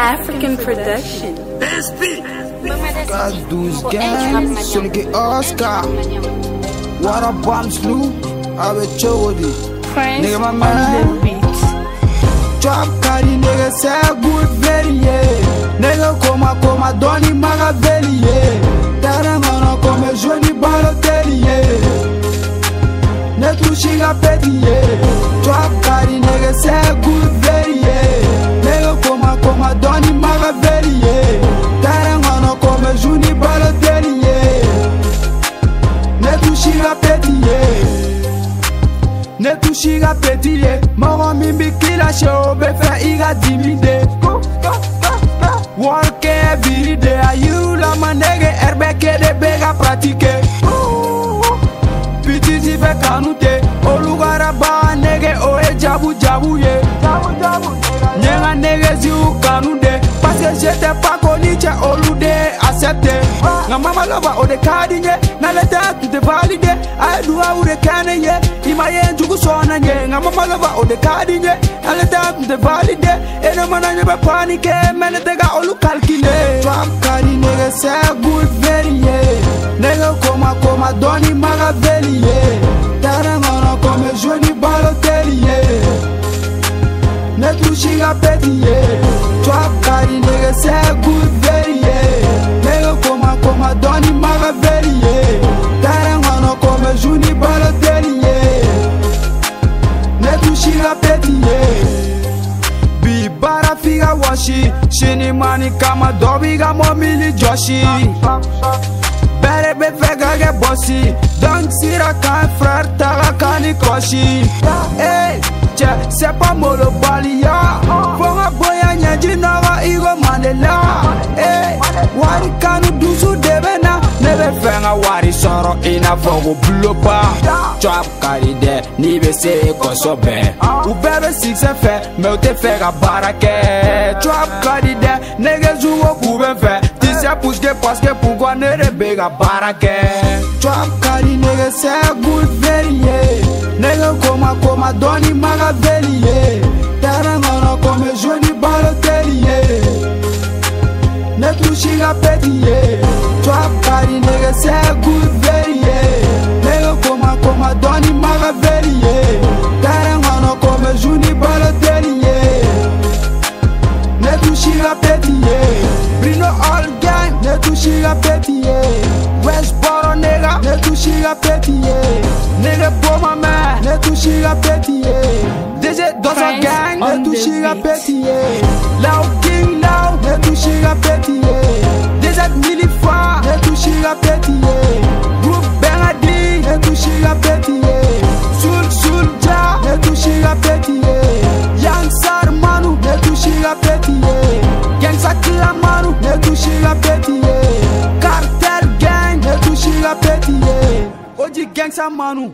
African production. Got douze gang, Sonic Oscar. What a bomb slew, I will show you. Nigga, my man. Drop carry nigga say good very yeah. Nigga coma coma doni magavelli yeah. Tara ngana come joni balotelli yeah. Ne touchiga peti yeah. Drop carry nigga say good ne touchiga peti ye mɔgɔ min bi kila sɛ o bɛ fɛ i ka dimi de wari kɛ biri de a yirulama nege ɛribɛ ke de bɛ ka pratike. Pitisi fɛ kanu te olu kara baga nege o ye jabu jabu. ye ɲɛga negesiw nenga negezi ukanude pasejete pako niche olude accepte nga mama loba odekadi nye naleta tutevali de ayeduwa urekane ye imaye njugu sona nye nga mama loba odekadi nye naleta tutevali de enemana nye bepanike menetega olukalkine. Twamkari negesel washi. Shini mani kama dobi ga momili joshi. Bere be ka kɛ bɔsi Donc sira kan frère taga kan ni kɔsi Hey, cɛ c'est pas molo baliya Ka wari sɔrɔ i n'a fɔ ko buloba Trap ka di dɛ n'i bɛ se fɛ mɛ u tɛ fɛ ka baara kɛ Trap ka di dɛ nɛgɛzu ko k'u bɛ fɛ Tisɛ puske paske pourquoi ne de bɛ ka baara kɛ Trap ka di nɛgɛ sɛ good very ye Nɛgɛ koma koma dɔɔni magaveli ye Tɛrɛn kɔnɔ kɔmɛ joni baloteli ye Ne touchiga peti Trap nɛgɛ c'est good verrier Leo koma koma doni maga verrier Terengano kome juni balotellier. Ne touchira pétillé Bruno all gang, ne touchira pétillé Westboro nega, ne touchira Nega pour ma mère, ne touchira DJ dans sa gang, ne touchira pétillé Lao King Lao, ne touchira pétillé Des milliers Touchiga peti ye Cartel Gang Ne touchiga peti ye Oji Gangsta Manu